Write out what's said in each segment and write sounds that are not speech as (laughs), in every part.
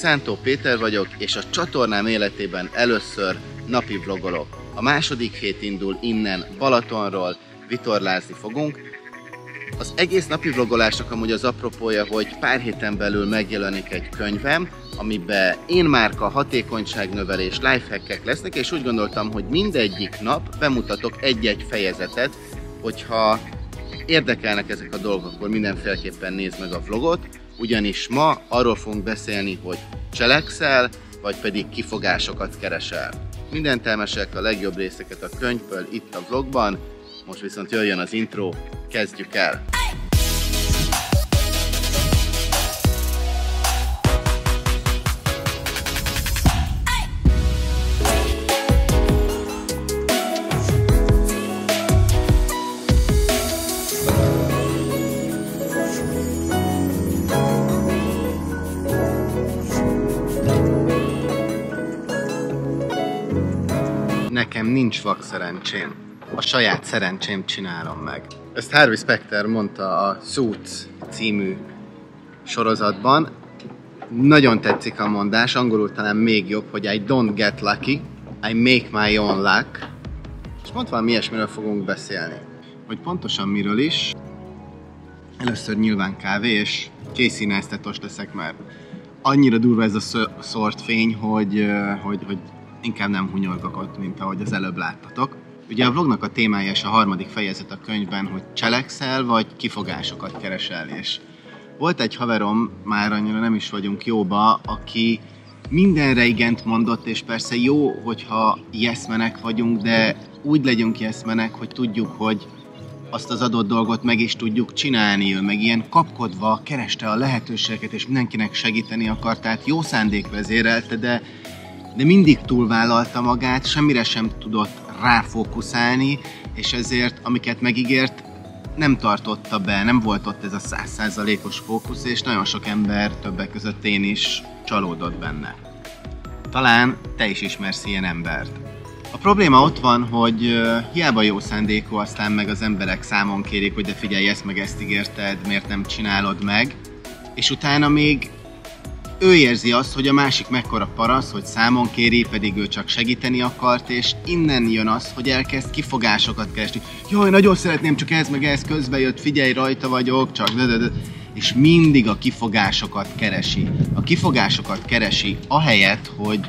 Szántó Péter vagyok, és a csatornám életében először napi vlogolok. A második hét indul innen Balatonról, vitorlázni fogunk. Az egész napi vlogolásnak amúgy az apropója, hogy pár héten belül megjelenik egy könyvem, amiben én márka, hatékonyságnövelés, lifehackek lesznek, és úgy gondoltam, hogy mindegyik nap bemutatok egy-egy fejezetet, hogyha érdekelnek ezek a dolgok, akkor mindenféleképpen nézd meg a vlogot, ugyanis ma arról fogunk beszélni, hogy cselekszel, vagy pedig kifogásokat keresel. Mindent elmesek a legjobb részeket a könyvből itt a vlogban, most viszont jöjjön az intro, kezdjük el! Nekem nincs vak szerencsém. A saját szerencsém csinálom meg. Ezt Harvey Specter mondta a Suits című sorozatban. Nagyon tetszik a mondás, angolul talán még jobb, hogy I don't get lucky, I make my own luck. És pont valami ilyesmiről fogunk beszélni. Hogy pontosan miről is, először nyilván kávé, és Casey Neistatos leszek, mert annyira durva ez a szort fény, hogy, hogy, hogy inkább nem hunyorgok ott, mint ahogy az előbb láttatok. Ugye a vlognak a témája és a harmadik fejezet a könyvben, hogy cselekszel, vagy kifogásokat keresel, és volt egy haverom, már annyira nem is vagyunk jóba, aki mindenre igent mondott, és persze jó, hogyha jeszmenek vagyunk, de úgy legyünk jeszmenek, hogy tudjuk, hogy azt az adott dolgot meg is tudjuk csinálni, ő meg ilyen kapkodva kereste a lehetőségeket, és mindenkinek segíteni akart, tehát jó szándék vezérelte, de de mindig túlvállalta magát, semmire sem tudott ráfókuszálni, és ezért, amiket megígért, nem tartotta be, nem volt ott ez a százszázalékos fókusz, és nagyon sok ember, többek között én is csalódott benne. Talán te is ismersz ilyen embert. A probléma ott van, hogy hiába jó szándékú, aztán meg az emberek számon kérik, hogy de figyelj, ezt meg ezt ígérted, miért nem csinálod meg, és utána még ő érzi azt, hogy a másik mekkora parasz, hogy számon kéri, pedig ő csak segíteni akart, és innen jön az, hogy elkezd kifogásokat keresni. Jaj, nagyon szeretném, csak ez meg ez közbe jött, figyelj, rajta vagyok, csak de, de, de. És mindig a kifogásokat keresi. A kifogásokat keresi ahelyett, hogy,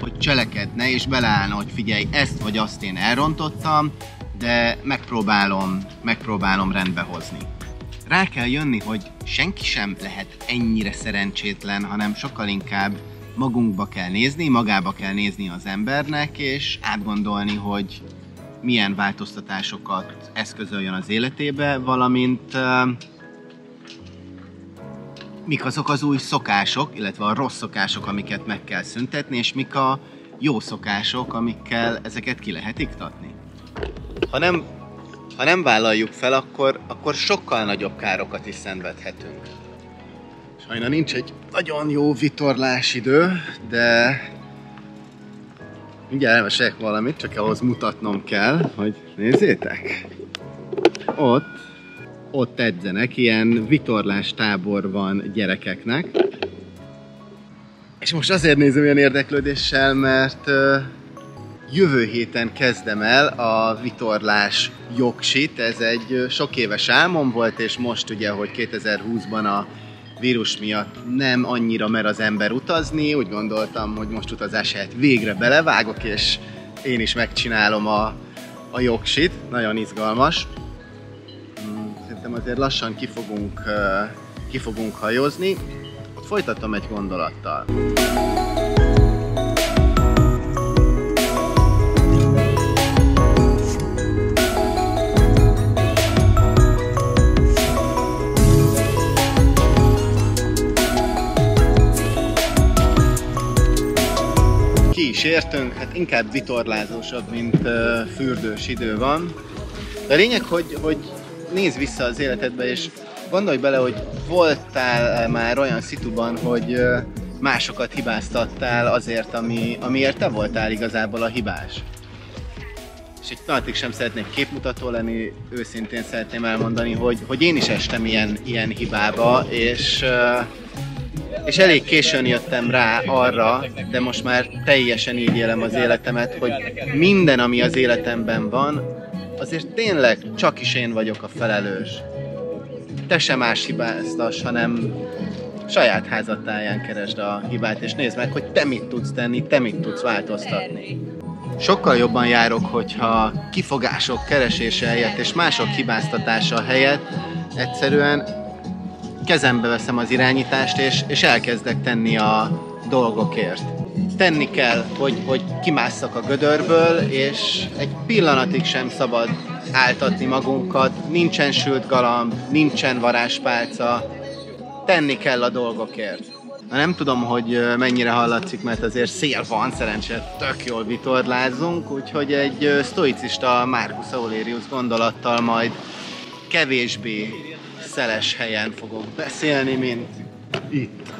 hogy cselekedne és beleállna, hogy figyelj, ezt vagy azt én elrontottam, de megpróbálom, megpróbálom rendbe hozni rá kell jönni, hogy senki sem lehet ennyire szerencsétlen, hanem sokkal inkább magunkba kell nézni, magába kell nézni az embernek, és átgondolni, hogy milyen változtatásokat eszközöljön az életébe, valamint mik azok az új szokások, illetve a rossz szokások, amiket meg kell szüntetni, és mik a jó szokások, amikkel ezeket ki lehet iktatni. Ha nem ha nem vállaljuk fel, akkor, akkor sokkal nagyobb károkat is szenvedhetünk. Sajna nincs egy nagyon jó vitorlásidő, de mindjárt elmesek valamit, csak ahhoz mutatnom kell, hogy nézzétek! Ott, ott edzenek, ilyen vitorlás tábor van gyerekeknek. És most azért nézem ilyen érdeklődéssel, mert Jövő héten kezdem el a vitorlás jogsit, ez egy sok éves álmom volt, és most ugye, hogy 2020-ban a vírus miatt nem annyira mer az ember utazni, úgy gondoltam, hogy most utazás helyett végre belevágok, és én is megcsinálom a, a jogsit, nagyon izgalmas. Hmm, szerintem azért lassan ki fogunk, ki fogunk hajózni. Ott folytatom egy gondolattal. Értünk, hát inkább vitorlázósabb, mint uh, fürdős idő van. De a lényeg, hogy, hogy nézz vissza az életedbe, és gondolj bele, hogy voltál már olyan szituban, hogy uh, másokat hibáztattál azért, ami, amiért te voltál igazából a hibás. És egy pillanatig sem szeretnék képmutató lenni, őszintén szeretném elmondani, hogy, hogy én is estem ilyen, ilyen hibába, és uh, és elég későn jöttem rá arra, de most már teljesen így élem az életemet, hogy minden, ami az életemben van, azért tényleg csak is én vagyok a felelős. Te sem más hibáztas, hanem saját házatáján keresd a hibát, és nézd meg, hogy te mit tudsz tenni, te mit tudsz változtatni. Sokkal jobban járok, hogyha kifogások keresése helyett és mások hibáztatása helyett egyszerűen kezembe veszem az irányítást, és, és elkezdek tenni a dolgokért. Tenni kell, hogy, hogy kimásszak a gödörből, és egy pillanatig sem szabad áltatni magunkat, nincsen sült galamb, nincsen varázspálca, tenni kell a dolgokért. Na nem tudom, hogy mennyire hallatszik, mert azért szél van, szerencsére tök jól vitorlázunk, úgyhogy egy stoicista Marcus Aurelius gondolattal majd kevésbé szeles helyen fogok beszélni, mint itt.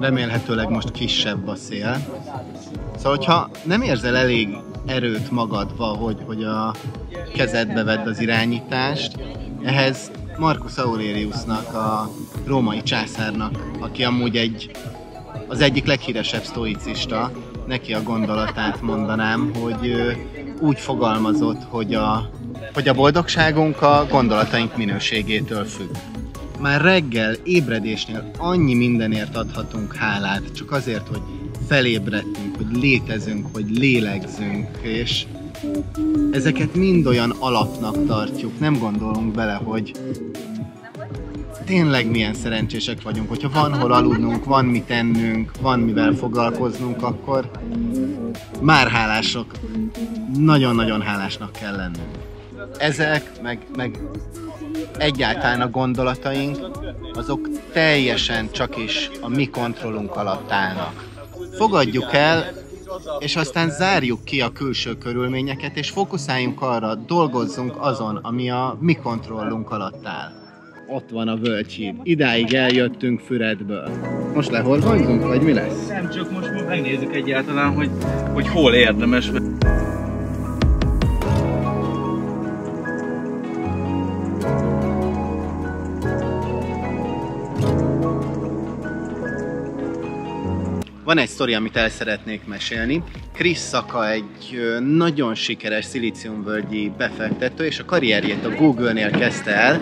Remélhetőleg most kisebb a szél. Szóval, hogyha nem érzel elég erőt magadba, hogy, hogy a kezedbe vedd az irányítást, ehhez Marcus Aureliusnak, a római császárnak, aki amúgy egy, az egyik leghíresebb sztoicista, neki a gondolatát mondanám, hogy úgy fogalmazott, hogy a, hogy a boldogságunk a gondolataink minőségétől függ. Már reggel ébredésnél annyi mindenért adhatunk hálát, csak azért, hogy felébredtünk, hogy létezünk, hogy lélegzünk, és ezeket mind olyan alapnak tartjuk, nem gondolunk bele, hogy tényleg milyen szerencsések vagyunk, hogyha van hol aludnunk, van mit tennünk, van mivel foglalkoznunk, akkor már hálások, nagyon-nagyon hálásnak kell lennünk. Ezek, meg, meg egyáltalán a gondolataink, azok teljesen csak is a mi kontrollunk alatt állnak. Fogadjuk el, és aztán zárjuk ki a külső körülményeket, és fókuszáljunk arra, dolgozzunk azon, ami a mi kontrollunk alatt áll. Ott van a völgyhíd. Idáig eljöttünk Füredből. Most lehorgonyzunk, vagy mi lesz? Nem, csak most megnézzük egyáltalán, hogy, hogy hol érdemes. Van egy sztori, amit el szeretnék mesélni. Chris Saka egy nagyon sikeres szilíciumvölgyi befektető, és a karrierjét a Google-nél kezdte el,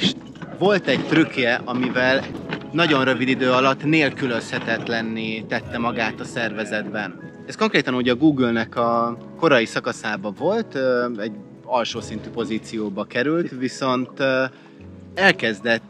és volt egy trükkje, amivel nagyon rövid idő alatt nélkülözhetetlenné tette magát a szervezetben. Ez konkrétan ugye a Google-nek a korai szakaszában volt, egy alsó szintű pozícióba került, viszont elkezdett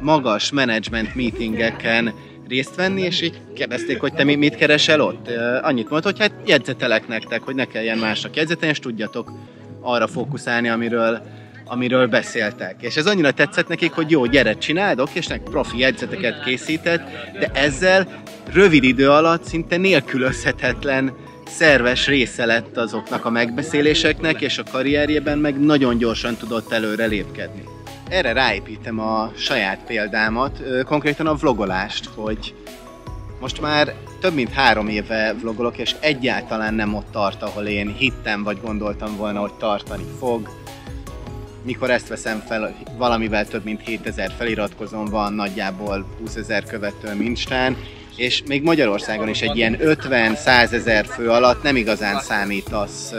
magas management meetingeken részt venni, és így kérdezték, hogy te mit keresel ott. Annyit mondta, hogy hát jegyzetelek nektek, hogy ne kelljen másnak jegyzetelni, és tudjatok arra fókuszálni, amiről, amiről beszéltek. És ez annyira tetszett nekik, hogy jó, gyere, csináld, és nek profi jegyzeteket készített, de ezzel rövid idő alatt szinte nélkülözhetetlen szerves része lett azoknak a megbeszéléseknek, és a karrierjében meg nagyon gyorsan tudott előre lépkedni erre ráépítem a saját példámat, konkrétan a vlogolást, hogy most már több mint három éve vlogolok, és egyáltalán nem ott tart, ahol én hittem, vagy gondoltam volna, hogy tartani fog. Mikor ezt veszem fel, valamivel több mint 7000 feliratkozom van, nagyjából 20 ezer követőm Instán, és még Magyarországon is egy ilyen 50-100 ezer fő alatt nem igazán számítasz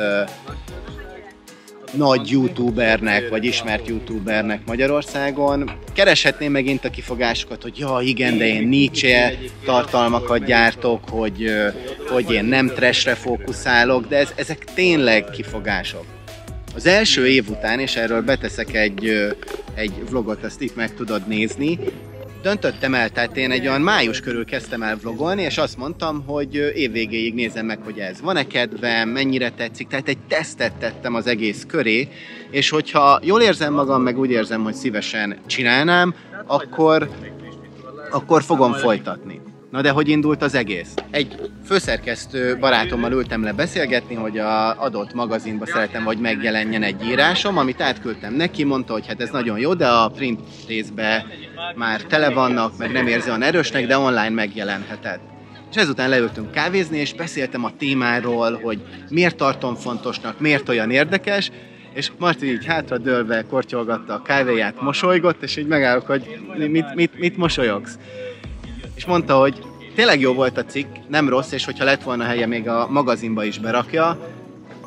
nagy youtubernek, vagy ismert youtubernek Magyarországon. Kereshetném megint a kifogásokat, hogy ja igen, de én Nietzsche tartalmakat gyártok, hogy, hogy én nem trashre fókuszálok, de ez, ezek tényleg kifogások. Az első év után, és erről beteszek egy, egy vlogot, ezt itt meg tudod nézni, döntöttem el, tehát én egy olyan május körül kezdtem el vlogolni, és azt mondtam, hogy évvégéig nézem meg, hogy ez van-e kedvem, mennyire tetszik, tehát egy tesztet tettem az egész köré, és hogyha jól érzem magam, meg úgy érzem, hogy szívesen csinálnám, akkor, akkor fogom folytatni. Na de hogy indult az egész? Egy főszerkesztő barátommal ültem le beszélgetni, hogy a adott magazinba szeretem, hogy megjelenjen egy írásom, amit átküldtem neki, mondta, hogy hát ez nagyon jó, de a print részbe már tele vannak, meg nem érzi olyan erősnek, de online megjelenheted. És ezután leültünk kávézni, és beszéltem a témáról, hogy miért tartom fontosnak, miért olyan érdekes, és Marti így hátra dőlve kortyolgatta a kávéját, mosolygott, és így megállok, hogy mit, mit, mit mosolyogsz. És mondta, hogy tényleg jó volt a cikk, nem rossz, és hogyha lett volna helye, még a magazinba is berakja,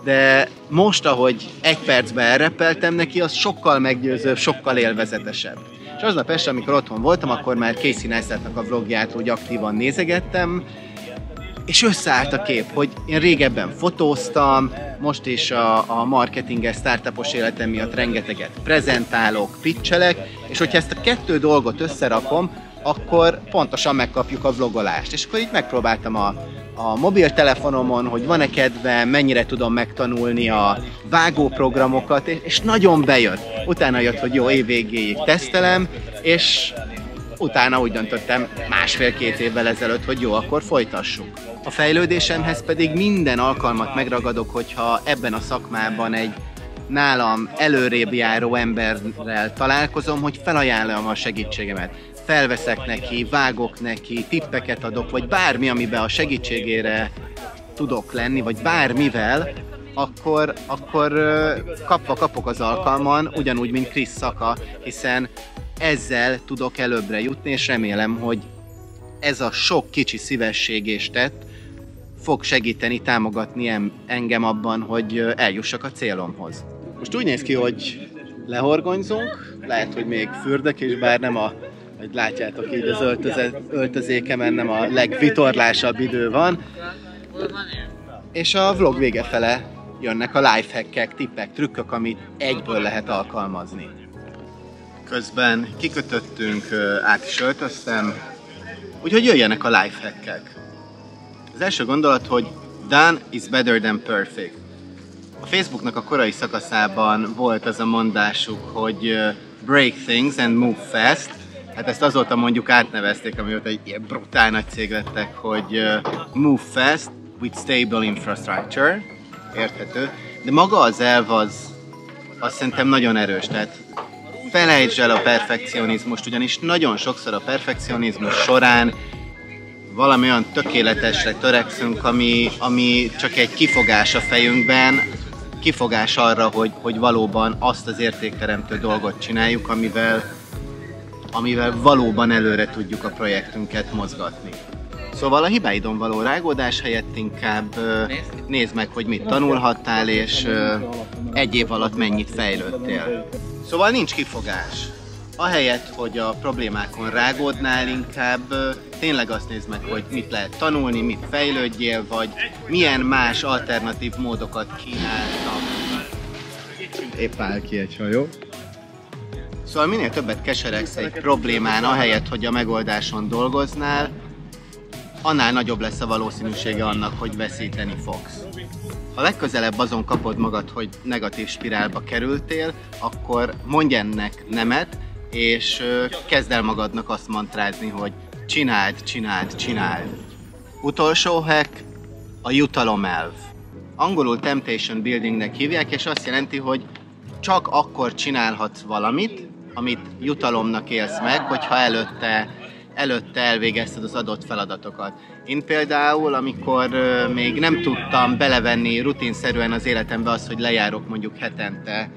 de most, ahogy egy percben elrepeltem neki, az sokkal meggyőzőbb, sokkal élvezetesebb. És aznap este, amikor otthon voltam, akkor már Casey Neistatnak a vlogját úgy aktívan nézegettem, és összeállt a kép, hogy én régebben fotóztam, most is a, a marketinges, startupos életem miatt rengeteget prezentálok, pitchelek, és hogyha ezt a kettő dolgot összerakom, akkor pontosan megkapjuk a vlogolást. És akkor így megpróbáltam a, a mobiltelefonomon, hogy van-e kedve, mennyire tudom megtanulni a vágóprogramokat, és nagyon bejött. Utána jött, hogy jó, év végéig tesztelem, és utána úgy döntöttem másfél-két évvel ezelőtt, hogy jó, akkor folytassuk. A fejlődésemhez pedig minden alkalmat megragadok, hogyha ebben a szakmában egy nálam előrébb járó emberrel találkozom, hogy felajánlom a segítségemet. Felveszek neki, vágok neki, tippeket adok, vagy bármi, amiben a segítségére tudok lenni, vagy bármivel, akkor, akkor kapva kapok az alkalman, ugyanúgy, mint Chris Szaka, hiszen ezzel tudok előbbre jutni, és remélem, hogy ez a sok kicsi szívesség és tett fog segíteni, támogatni engem abban, hogy eljussak a célomhoz. Most úgy néz ki, hogy lehorgonyzunk, lehet, hogy még fürdek, és bár nem a hogy látjátok így az öltöze, öltözékemen nem a legvitorlásabb idő van. És a vlog vége fele jönnek a lifehackek, tippek, trükkök, amit egyből lehet alkalmazni. Közben kikötöttünk, át is öltöztem, úgyhogy jöjjenek a lifehackek. Az első gondolat, hogy done is better than perfect. A Facebooknak a korai szakaszában volt az a mondásuk, hogy break things and move fast. Hát ezt azóta mondjuk átnevezték, amióta egy ilyen brutál nagy cég lettek, hogy move fast with stable infrastructure. Érthető. De maga az elv az, azt szerintem nagyon erős. Tehát felejtsd el a perfekcionizmust, ugyanis nagyon sokszor a perfekcionizmus során valami olyan tökéletesre törekszünk, ami, ami csak egy kifogás a fejünkben, kifogás arra, hogy, hogy valóban azt az értékteremtő dolgot csináljuk, amivel, amivel valóban előre tudjuk a projektünket mozgatni. Szóval a hibáidon való rágódás helyett inkább nézd meg, hogy mit tanulhattál, és egy év alatt mennyit fejlődtél. Szóval nincs kifogás. Ahelyett, hogy a problémákon rágódnál, inkább tényleg azt nézd meg, hogy mit lehet tanulni, mit fejlődjél, vagy milyen más alternatív módokat kínáltak. Épp áll ki egy hajó. Szóval minél többet keseregsz egy problémán, ahelyett, hogy a megoldáson dolgoznál, annál nagyobb lesz a valószínűsége annak, hogy veszíteni fogsz. Ha legközelebb azon kapod magad, hogy negatív spirálba kerültél, akkor mondj ennek nemet, és kezd el magadnak azt mantrázni, hogy csináld, csináld, csináld. Utolsó hack, a jutalomelv. Angolul temptation buildingnek hívják, és azt jelenti, hogy csak akkor csinálhatsz valamit, amit jutalomnak élsz meg, hogyha előtte előtte elvégezted az adott feladatokat. Én például, amikor még nem tudtam belevenni rutinszerűen az életembe azt, hogy lejárok mondjuk hetente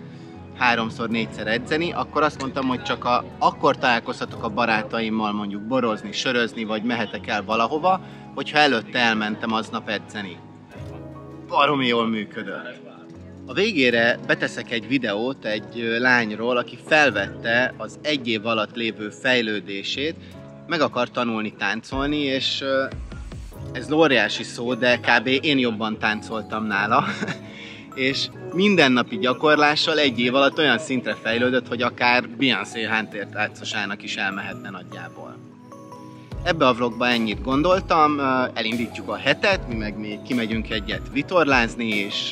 háromszor, négyszer edzeni, akkor azt mondtam, hogy csak a, akkor találkozhatok a barátaimmal mondjuk borozni, sörözni, vagy mehetek el valahova, hogyha előtte elmentem aznap edzeni. Baromi jól működött. A végére beteszek egy videót egy lányról, aki felvette az egy év alatt lévő fejlődését, meg akar tanulni táncolni, és ez óriási szó, de kb. én jobban táncoltam nála. (laughs) és mindennapi gyakorlással egy év alatt olyan szintre fejlődött, hogy akár Beyoncé háttértáncsosának is elmehetne nagyjából. Ebbe a vlogba ennyit gondoltam, elindítjuk a hetet, mi meg még kimegyünk egyet vitorlázni, és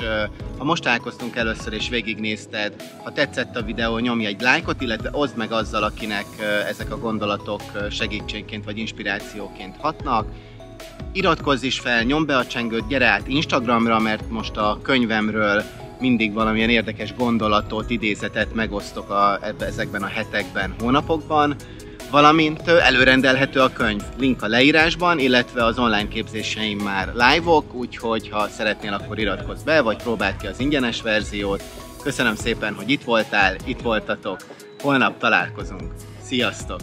ha most találkoztunk először és végignézted, ha tetszett a videó, nyomj egy lájkot, illetve oszd meg azzal, akinek ezek a gondolatok segítségként vagy inspirációként hatnak. Iratkozz is fel, nyomd be a csengőt, gyere át Instagramra, mert most a könyvemről mindig valamilyen érdekes gondolatot, idézetet megosztok a, ezekben a hetekben, hónapokban valamint előrendelhető a könyv. Link a leírásban, illetve az online képzéseim már live-ok, úgyhogy ha szeretnél, akkor iratkozz be, vagy próbáld ki az ingyenes verziót. Köszönöm szépen, hogy itt voltál, itt voltatok. Holnap találkozunk. Sziasztok!